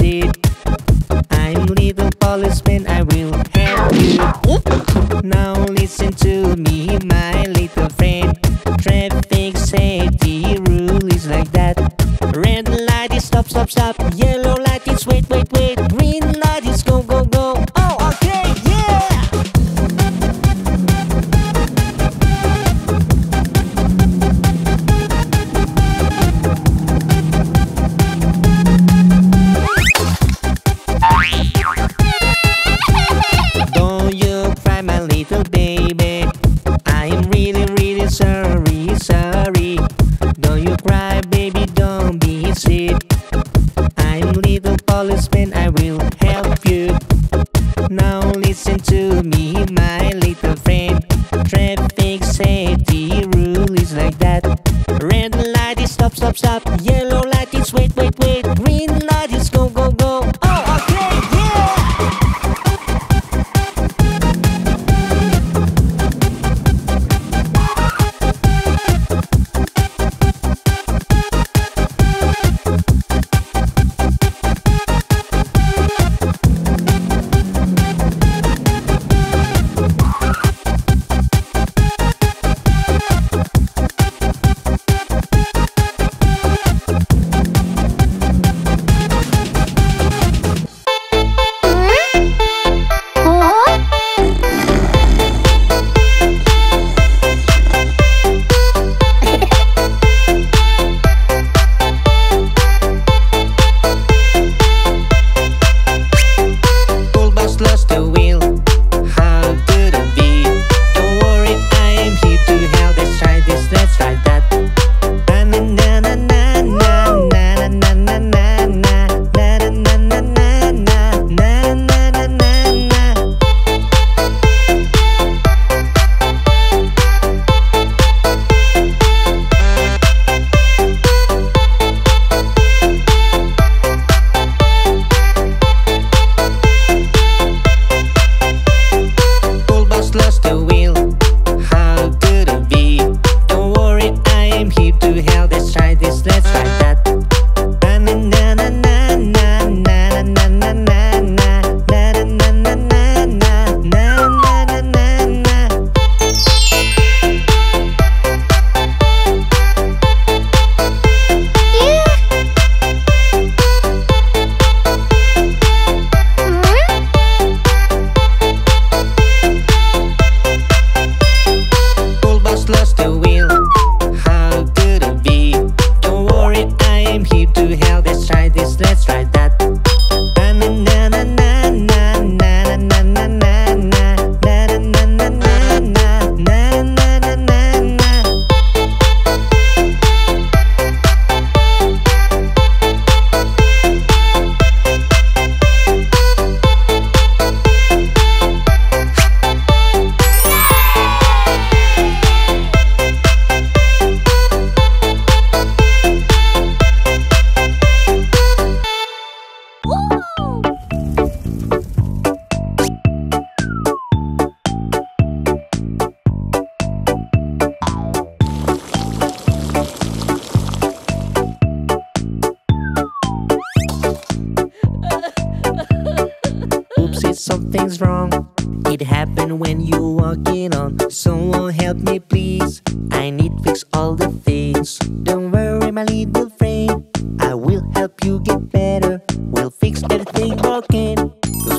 I'm little policeman, I will help you. Now listen to me, my little friend. Traffic safety rule is like that. Red light is stop, stop, stop. Yellow light is wait, wait, wait. Green light is go, go.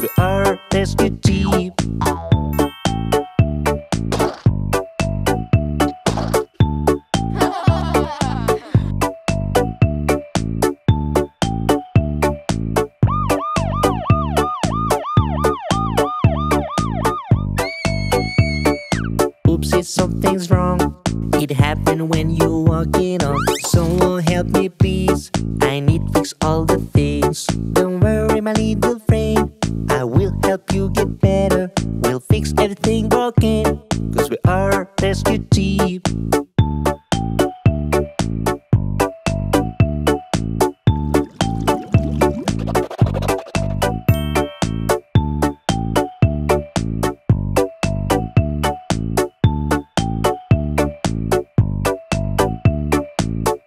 we are team. Oopsie, something's wrong. It happened when you walk in on. Someone help me, please. I need fix all the things. Don't worry, my little friend you get better. We'll fix everything broken, cause we are rescue team.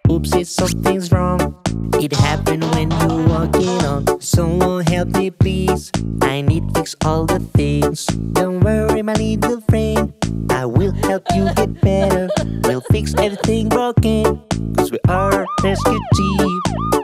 Oopsie, something's wrong. It happened when you walking on someone. friends. Don't worry, my little friend. I will help you get better. We'll fix everything broken. Cause we are rescue team.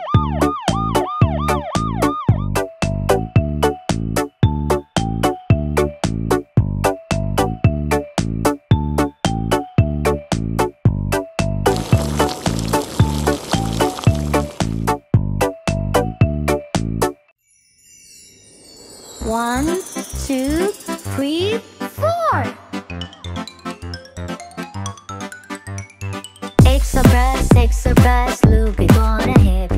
One, two, three, four. Express, express, look, gonna hit.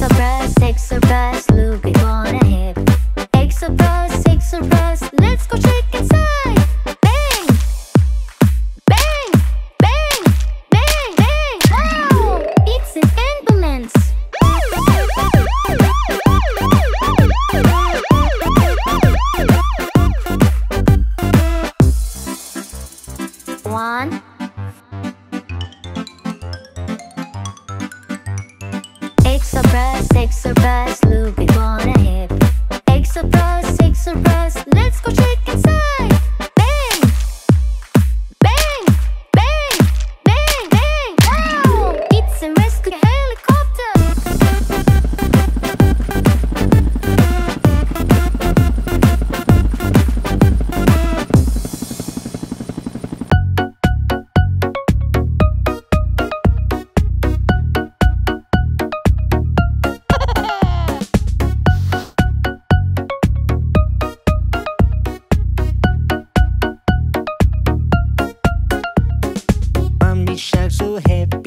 Sex or best, sex or best, Louis Vuitton. head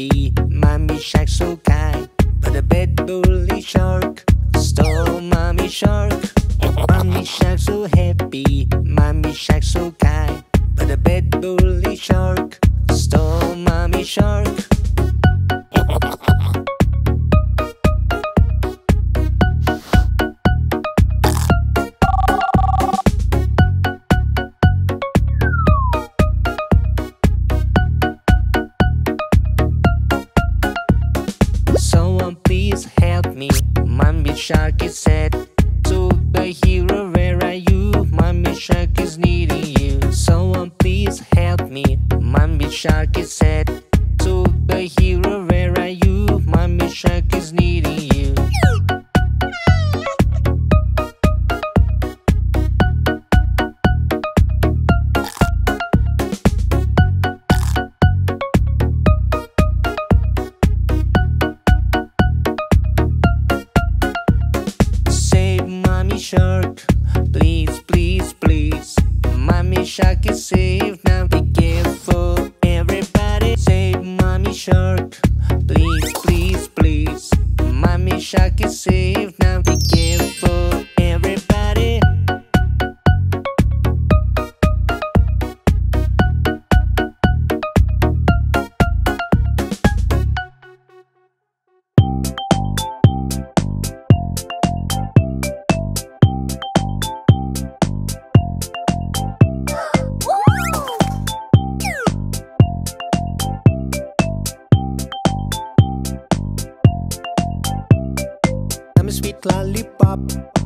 magic lollipop.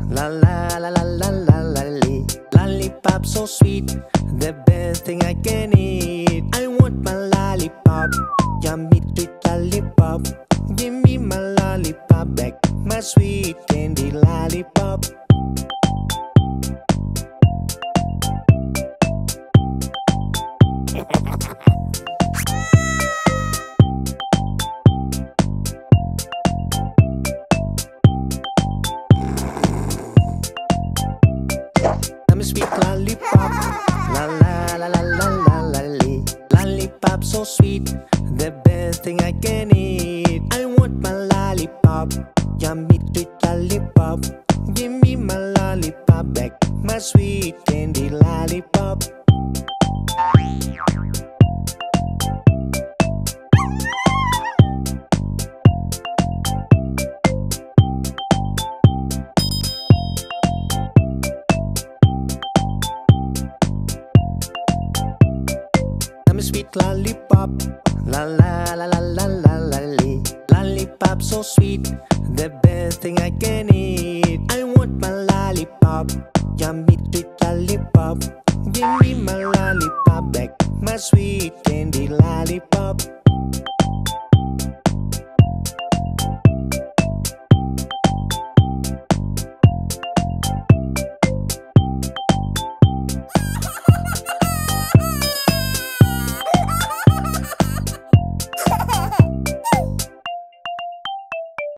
La la la la la la la. Lollipop so sweet, the best thing I can eat. I want my lollipop, yummy sweet lollipop. Give me my lollipop back, my sweet candy lollipop. So sweet, the best thing I can eat. Lollipop. La la la la la la la. Lollipop so sweet, the best thing I can eat. I want my lollipop, yummy sweet lollipop. Give me my lollipop back, my sweet candy.